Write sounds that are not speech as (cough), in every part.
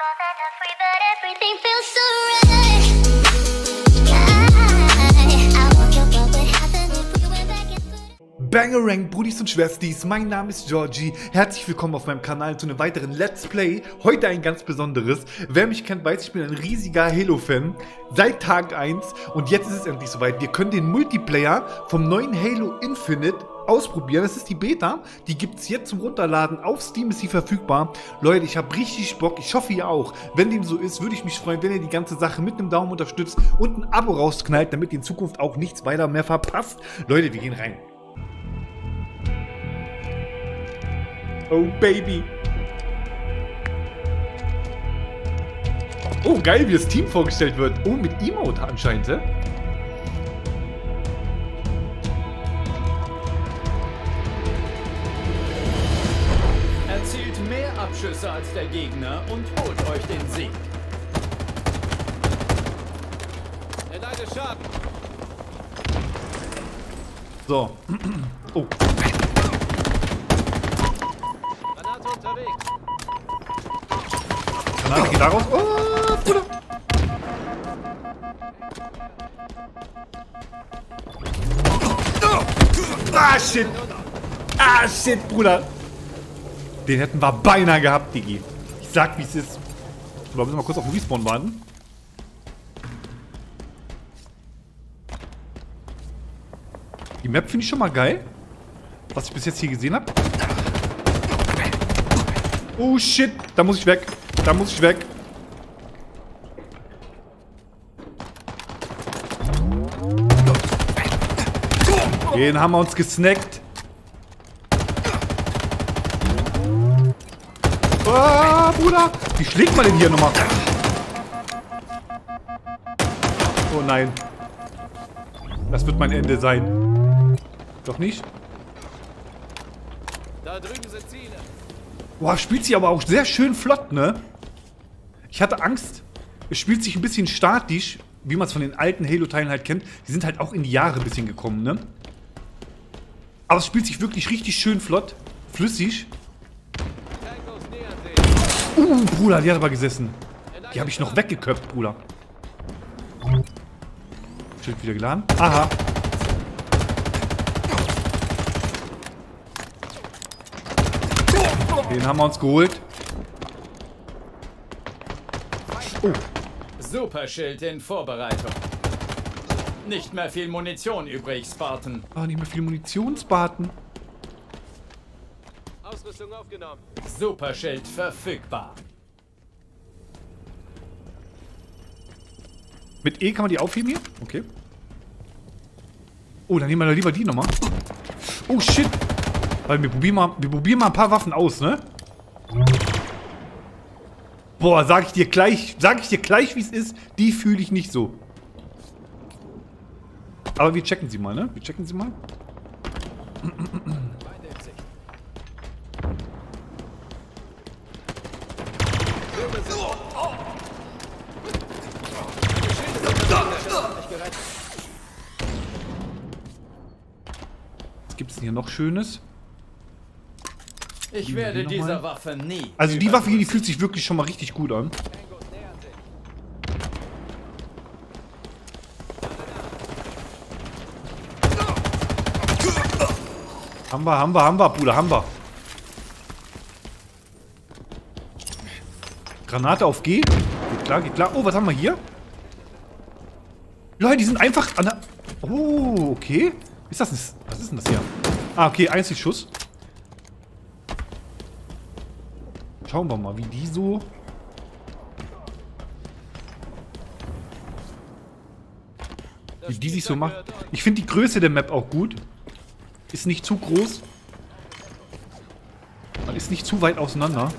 Free, but everything feels so Bangerang, Brudis und Schwestis, mein Name ist Georgie. Herzlich willkommen auf meinem Kanal zu einem weiteren Let's Play. Heute ein ganz besonderes. Wer mich kennt, weiß, ich bin ein riesiger Halo-Fan. Seit Tag 1 und jetzt ist es endlich soweit. Wir können den Multiplayer vom neuen Halo Infinite ausprobieren. Das ist die Beta. Die gibt es jetzt zum Runterladen. Auf Steam ist sie verfügbar. Leute, ich habe richtig Bock. Ich hoffe, ihr auch. Wenn dem so ist, würde ich mich freuen, wenn ihr die ganze Sache mit einem Daumen unterstützt und ein Abo rausknallt, damit ihr in Zukunft auch nichts weiter mehr verpasst. Leute, wir gehen rein. Oh, Baby. Oh, geil, wie das Team vorgestellt wird. Oh, mit Emote anscheinend, hä? Erzielt mehr Abschüsse als der Gegner und holt euch den Sieg. Erleide Schaden. So. (clears throat) Oh. Granate unterwegs. Granate geht daraus. Oh, Bruder. Ah, shit. Ah, shit, Bruder. Den hätten wir beinahe gehabt, Digi. Ich sag, wie es ist. Aber müssen wir mal kurz auf den Respawn warten. Die Map finde ich schon mal geil. Was ich bis jetzt hier gesehen habe. Oh shit, da muss ich weg. Da muss ich weg. Den haben wir uns gesnackt. Ah, Bruder. Wie schlägt man denn hier nochmal? Oh nein. Das wird mein Ende sein. Doch nicht? Da drüben sind Ziele. Boah, spielt sich aber auch sehr schön flott, ne? Ich hatte Angst. Es spielt sich ein bisschen statisch, wie man es von den alten Halo-Teilen halt kennt. Die sind halt auch in die Jahre ein bisschen gekommen, ne? Aber es spielt sich wirklich richtig schön flott. Flüssig. Uh, Bruder, die hat aber gesessen. Die habe ich noch weggeköpft, Bruder. Schild wieder geladen. Aha. Den haben wir uns geholt. Superschild in Vorbereitung. Nicht mehr viel Munition übrig, Spartan. Ah, nicht mehr viel Munitionsbaten. Ausrüstung aufgenommen. Superschild verfügbar. Mit E kann man die aufheben hier? Okay. Oh, dann nehmen wir doch lieber die nochmal. Oh, shit. Weil wir probieren, mal, wir probieren mal ein paar Waffen aus, ne? Boah, sag ich dir gleich, sag ich dir gleich, wie es ist. Die fühle ich nicht so. Aber wir checken sie mal, ne? Wir checken sie mal. Was gibt's denn hier noch Schönes? Ich werde die noch dieser? Waffe nie. Also die Waffe hier, die fühlt sich wirklich schon mal richtig gut an. Haben wir, haben wir, haben wir, Bruder, haben wir. Granate auf G. Geht klar, geht klar. Oh, was haben wir hier? Leute, die sind einfach an der... Oh, okay. Ist das ein... Was ist denn das hier? Ah, okay, Einzelschuss. Schauen wir mal, wie die so... Wie die sich so macht. Ich finde die Größe der Map auch gut. Ist nicht zu groß. Man ist nicht zu weit auseinander.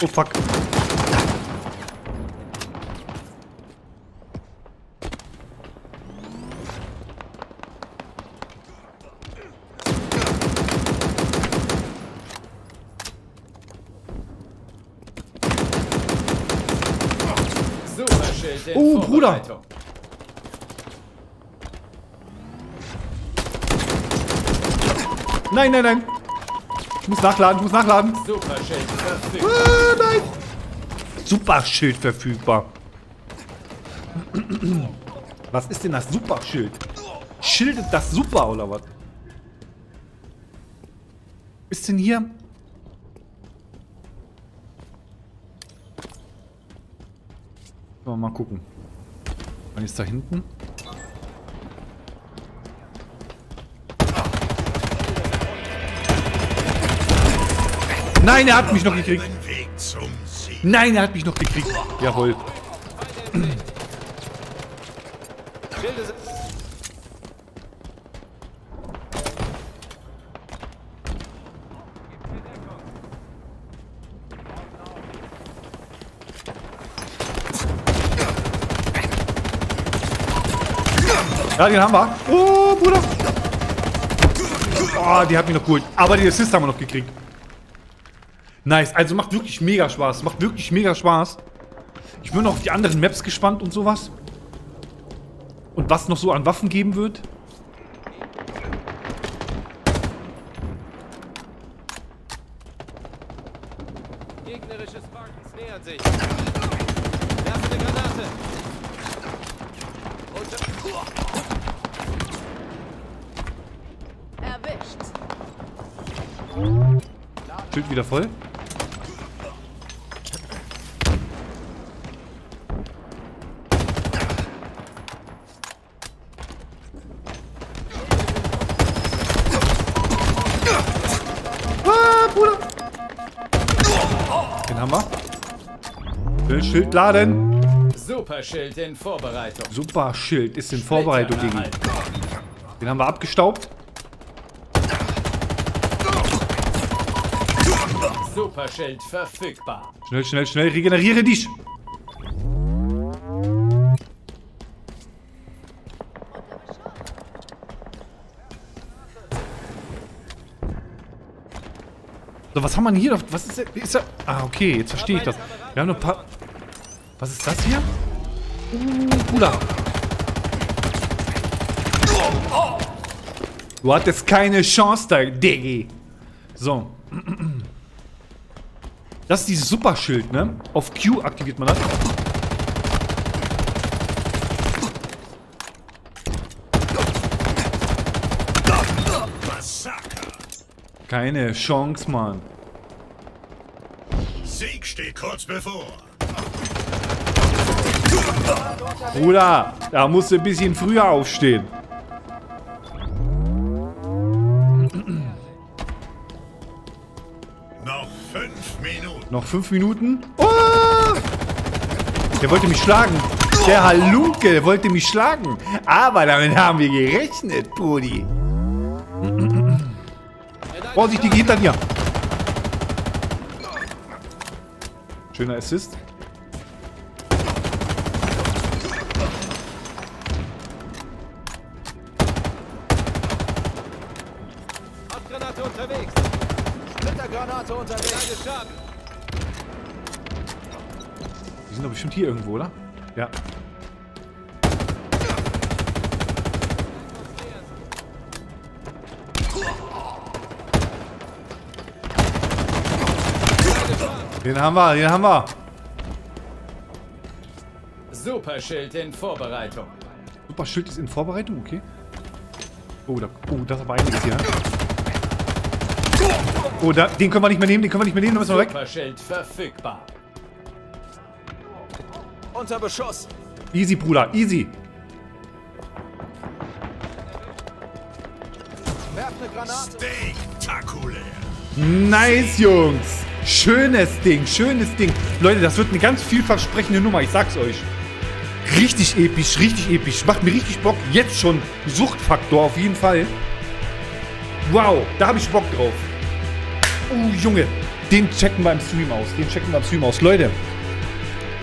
Oh fuck. Oh, Bruder. Nein, nein, nein. Ich muss nachladen, ich muss nachladen. Superschild verfügbar. Ah, nein. Superschild verfügbar. Was ist denn das Superschild? Schildet das super oder was? Ist denn hier? So, mal gucken. Wann ist da hinten? Nein, er hat mich noch gekriegt. Nein, er hat mich noch gekriegt. Jawohl. Ja, den haben wir. Oh, Bruder. Oh, die hat mich noch geholt. Aber die Assist haben wir noch gekriegt. Nice. Also macht wirklich mega Spaß. Macht wirklich mega Spaß. Ich bin noch auf die anderen Maps gespannt und sowas. Und was noch so an Waffen geben wird. Schild wieder voll. Ah, Bruder. Den haben wir. Will Schild laden. Superschild in Vorbereitung. Super Schild ist in Vorbereitung, Digi. Den haben wir abgestaubt. Superschild verfügbar. Schnell, schnell, schnell. Regeneriere dich. So, was haben wir hier? Was ist, ist da? Ah, okay, jetzt verstehe ich das. Wir haben noch ein paar... Was ist das hier? Uh, Bruder. Du hattest keine Chance da, Diggi. So. Das ist dieses Superschild, ne? Auf Q aktiviert man das. Keine Chance, Mann. Sieg steht kurz bevor. Bruder, da musst du ein bisschen früher aufstehen. Noch fünf Minuten. Oh! Der wollte mich schlagen. Der Halunke, wollte mich schlagen. Aber damit haben wir gerechnet, Brudi. (laughs) Vorsicht, die geht hinter dir. Schöner Assist. Handgranate unterwegs. Splittergranate unterwegs. Schaden. Die sind doch bestimmt hier irgendwo, oder? Ja. Den haben wir, den haben wir. Superschild in Vorbereitung. Super, Schild ist in Vorbereitung, okay. Oh, da, oh das ist aber einiges hier. Oh, da, den können wir nicht mehr nehmen, den können wir nicht mehr nehmen, da müssen wir weg. Superschild verfügbar. Unter Beschuss. Easy, Bruder, easy. Spektakulär. Nice, Jungs. Schönes Ding, schönes Ding. Leute, das wird eine ganz vielversprechende Nummer, ich sag's euch. Richtig episch, richtig episch. Macht mir richtig Bock. Jetzt schon Suchtfaktor auf jeden Fall. Wow, da habe ich Bock drauf. Oh, Junge. Den checken wir im Stream aus. Den checken wir im Stream aus. Leute,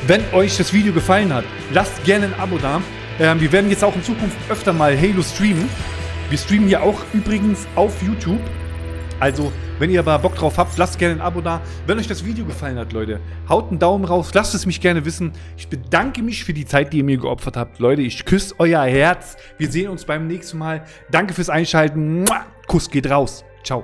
wenn euch das Video gefallen hat, lasst gerne ein Abo da. Ähm, wir werden jetzt auch in Zukunft öfter mal Halo streamen. Wir streamen ja auch übrigens auf YouTube. Also, wenn ihr aber Bock drauf habt, lasst gerne ein Abo da. Wenn euch das Video gefallen hat, Leute, haut einen Daumen raus, lasst es mich gerne wissen. Ich bedanke mich für die Zeit, die ihr mir geopfert habt. Leute, ich küsse euer Herz. Wir sehen uns beim nächsten Mal. Danke fürs Einschalten. Kuss geht raus. Ciao.